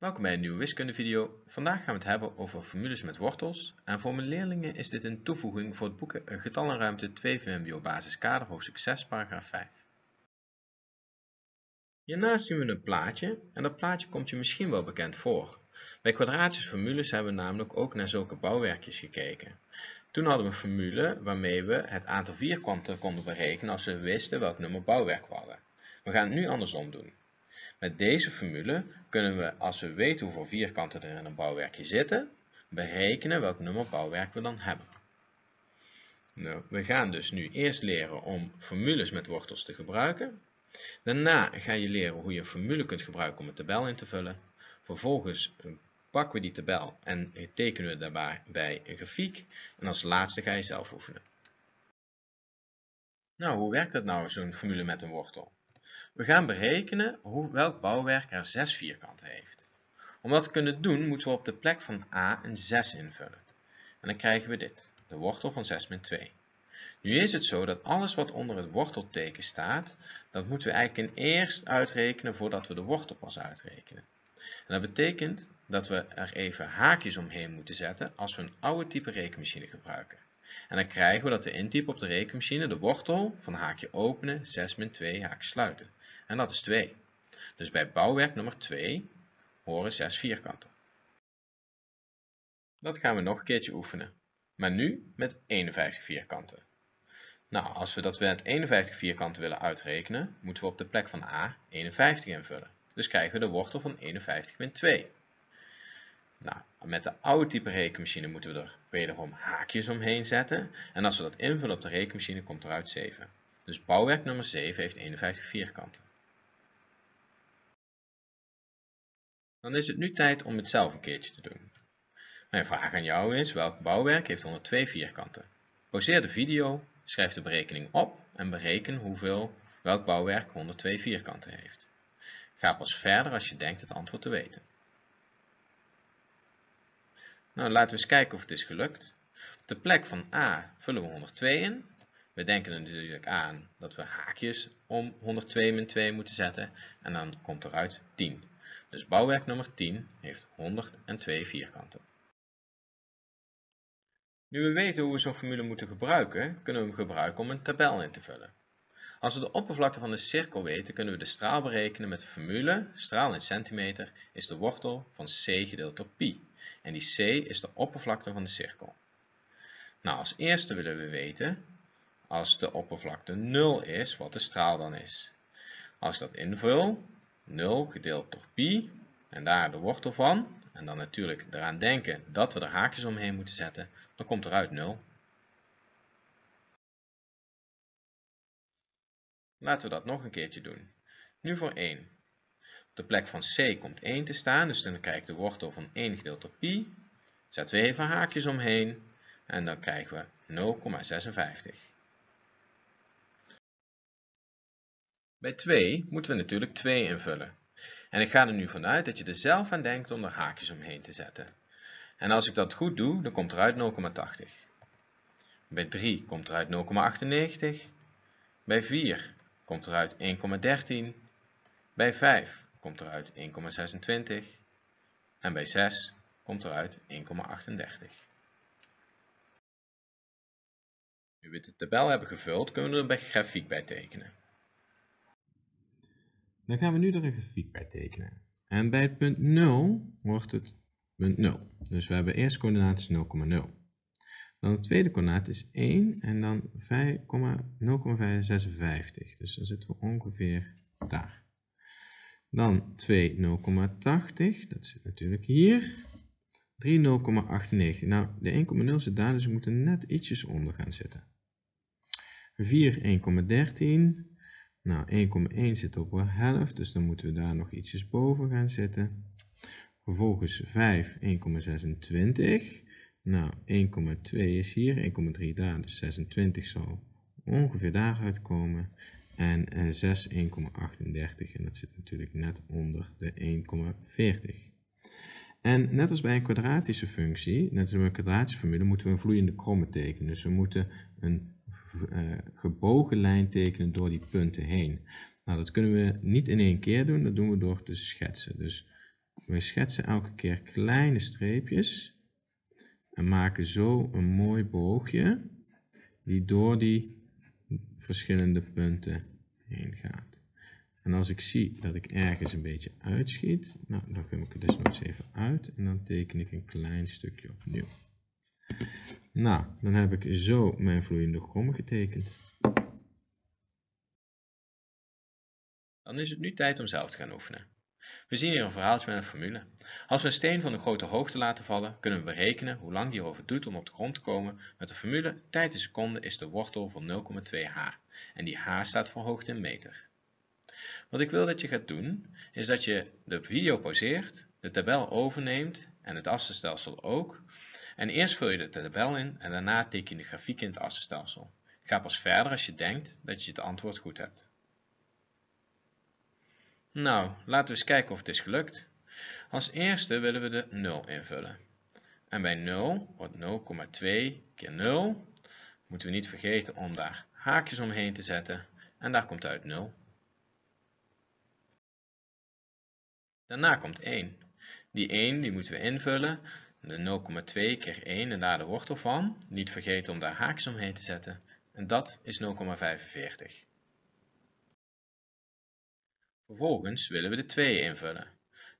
Welkom bij een nieuwe wiskundevideo. Vandaag gaan we het hebben over formules met wortels en voor mijn leerlingen is dit een toevoeging voor het boek Getallenruimte 2 VMBO basiskader hoofdstuk 6 paragraaf 5. Hiernaast zien we een plaatje en dat plaatje komt je misschien wel bekend voor. Bij kwadraatjesformules hebben we namelijk ook naar zulke bouwwerkjes gekeken. Toen hadden we een formule waarmee we het aantal vierkanten konden berekenen als we wisten welk nummer bouwwerk we hadden. We gaan het nu andersom doen. Met deze formule kunnen we, als we weten hoeveel vierkanten er in een bouwwerkje zitten, berekenen welk nummer bouwwerk we dan hebben. Nou, we gaan dus nu eerst leren om formules met wortels te gebruiken. Daarna ga je leren hoe je een formule kunt gebruiken om een tabel in te vullen. Vervolgens pakken we die tabel en tekenen we daarbij een grafiek. En als laatste ga je zelf oefenen. Nou, hoe werkt dat nou, zo'n formule met een wortel? We gaan berekenen hoe, welk bouwwerk er 6 vierkanten heeft. Om dat te kunnen doen, moeten we op de plek van a een 6 invullen. En dan krijgen we dit, de wortel van 6 min 2. Nu is het zo dat alles wat onder het wortelteken staat, dat moeten we eigenlijk eerst uitrekenen voordat we de wortel pas uitrekenen. En dat betekent dat we er even haakjes omheen moeten zetten als we een oude type rekenmachine gebruiken. En dan krijgen we dat we intypen op de rekenmachine de wortel van haakje openen 6 min 2 haakje sluiten. En dat is 2. Dus bij bouwwerk nummer 2 horen 6 vierkanten. Dat gaan we nog een keertje oefenen. Maar nu met 51 vierkanten. Nou, als we dat we met 51 vierkanten willen uitrekenen, moeten we op de plek van a 51 invullen. Dus krijgen we de wortel van 51 min 2. Nou, met de oude type rekenmachine moeten we er wederom haakjes omheen zetten. En als we dat invullen op de rekenmachine, komt eruit 7. Dus bouwwerk nummer 7 heeft 51 vierkanten. Dan is het nu tijd om het zelf een keertje te doen. Mijn vraag aan jou is, welk bouwwerk heeft 102 vierkanten? Pauzeer de video, schrijf de berekening op en bereken hoeveel welk bouwwerk 102 vierkanten heeft. Ga pas verder als je denkt het antwoord te weten. Nou, laten we eens kijken of het is gelukt. Op de plek van A vullen we 102 in. We denken natuurlijk aan dat we haakjes om 102 min 2 moeten zetten. En dan komt eruit 10. Dus bouwwerk nummer 10 heeft 102 vierkanten. Nu we weten hoe we zo'n formule moeten gebruiken, kunnen we hem gebruiken om een tabel in te vullen. Als we de oppervlakte van de cirkel weten, kunnen we de straal berekenen met de formule straal in centimeter is de wortel van c gedeeld door pi. En die c is de oppervlakte van de cirkel. Nou, als eerste willen we weten, als de oppervlakte 0 is, wat de straal dan is. Als ik dat invul, 0 gedeeld door pi, en daar de wortel van, en dan natuurlijk eraan denken dat we er haakjes omheen moeten zetten, dan komt eruit 0. Laten we dat nog een keertje doen. Nu voor 1. Op de plek van c komt 1 te staan, dus dan krijg ik de wortel van 1 gedeeld door pi. Zetten we even haakjes omheen en dan krijgen we 0,56. Bij 2 moeten we natuurlijk 2 invullen. En ik ga er nu vanuit dat je er zelf aan denkt om er haakjes omheen te zetten. En als ik dat goed doe, dan komt eruit 0,80. Bij 3 komt eruit 0,98. Bij 4 komt eruit 1,13. Bij 5 komt eruit 1,26. En bij 6 komt eruit 1,38. Nu we de tabel hebben gevuld, kunnen we er een grafiek bij tekenen. Dan gaan we nu er een grafiek bij tekenen. En bij het punt 0 wordt het punt 0. Dus we hebben eerst coördinaat is 0,0. Dan de tweede coördinaat is 1 en dan 0,56. Dus dan zitten we ongeveer daar. Dan 2 0,80. Dat zit natuurlijk hier. 3 0,98. Nou, de 1,0 zit daar, dus we moeten net ietsjes onder gaan zitten. 4 1,13. Nou, 1,1 zit op de helft, dus dan moeten we daar nog ietsjes boven gaan zitten. Vervolgens 5, 1,26. Nou, 1,2 is hier, 1,3 daar, dus 26 zal ongeveer daaruit komen. En 6, eh, 1,38 en dat zit natuurlijk net onder de 1,40. En net als bij een kwadratische functie, net als bij een kwadratische formule, moeten we een vloeiende kromme tekenen. Dus we moeten een uh, gebogen lijn tekenen door die punten heen. Nou, dat kunnen we niet in één keer doen, dat doen we door te schetsen. Dus We schetsen elke keer kleine streepjes en maken zo een mooi boogje die door die verschillende punten heen gaat. En als ik zie dat ik ergens een beetje uitschiet, nou, dan kom ik er dus nog eens even uit en dan teken ik een klein stukje opnieuw. Nou, dan heb ik zo mijn vloeiende krom getekend. Dan is het nu tijd om zelf te gaan oefenen. We zien hier een verhaaltje met een formule. Als we een steen van een grote hoogte laten vallen, kunnen we berekenen hoe lang die erover doet om op de grond te komen met de formule tijd in seconden is de wortel van 0,2 h. En die h staat voor hoogte in meter. Wat ik wil dat je gaat doen, is dat je de video pauzeert, de tabel overneemt en het assenstelsel ook. En eerst vul je de tabel in en daarna teken je de grafiek in het assenstelsel. Ga pas verder als je denkt dat je het antwoord goed hebt. Nou, laten we eens kijken of het is gelukt. Als eerste willen we de 0 invullen. En bij 0 wordt 0,2 keer 0. Moeten we niet vergeten om daar haakjes omheen te zetten. En daar komt uit 0. Daarna komt 1. Die 1 die moeten we invullen. De 0,2 keer 1 en daar de wortel van. Niet vergeten om daar haakjes omheen te zetten. En dat is 0,45. Vervolgens willen we de 2 invullen.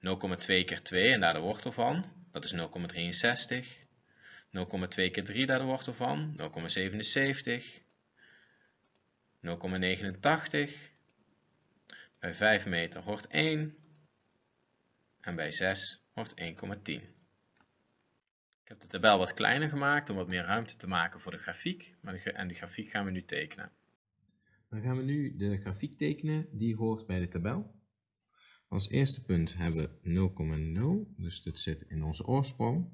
0,2 keer 2 en daar de wortel van, dat is 0,63. 0,2 keer 3 daar de wortel van, 0,77. 0,89. Bij 5 meter hoort 1. En bij 6 hoort 1,10. Heb de tabel wat kleiner gemaakt om wat meer ruimte te maken voor de grafiek. En de grafiek gaan we nu tekenen. Dan gaan we nu de grafiek tekenen, die hoort bij de tabel. Als eerste punt hebben we 0,0, dus dit zit in onze oorsprong.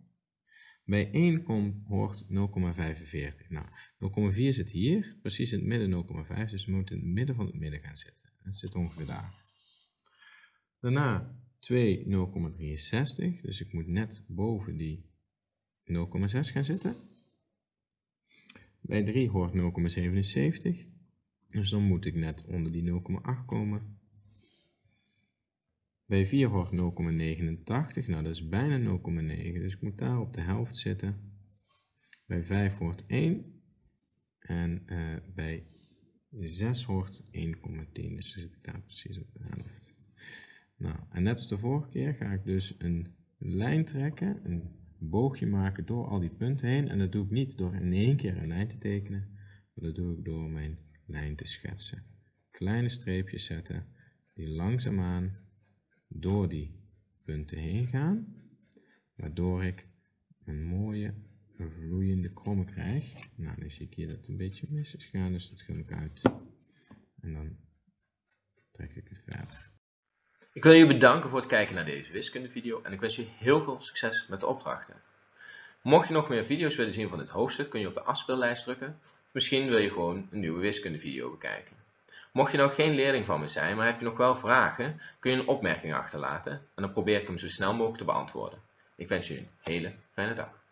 Bij 1 komt, hoort 0,45. Nou, 0,4 zit hier, precies in het midden 0,5, dus we moeten in het midden van het midden gaan zitten. Het zit ongeveer daar. Daarna 2 0,63, dus ik moet net boven die 0,6 gaan zitten. Bij 3 hoort 0,77. Dus dan moet ik net onder die 0,8 komen. Bij 4 hoort 0,89. Nou, dat is bijna 0,9. Dus ik moet daar op de helft zitten. Bij 5 hoort 1. En uh, bij 6 hoort 1,10. Dus dan zit ik daar precies op de helft. Nou, en net als de vorige keer ga ik dus een lijn trekken. Een boogje maken door al die punten heen. En dat doe ik niet door in één keer een lijn te tekenen. Maar dat doe ik door mijn lijn te schetsen. Kleine streepjes zetten die langzaamaan door die punten heen gaan, waardoor ik een mooie vloeiende kromme krijg. Nou, dan zie ik hier dat het een beetje mis is gaan, dus dat ga ik uit. En dan trek ik het verder. Wil je bedanken voor het kijken naar deze wiskundevideo en ik wens je heel veel succes met de opdrachten. Mocht je nog meer video's willen zien van dit hoofdstuk, kun je op de afspeellijst drukken Misschien wil je gewoon een nieuwe wiskundevideo bekijken. Mocht je nou geen leerling van me zijn, maar heb je nog wel vragen, kun je een opmerking achterlaten en dan probeer ik hem zo snel mogelijk te beantwoorden. Ik wens je een hele fijne dag.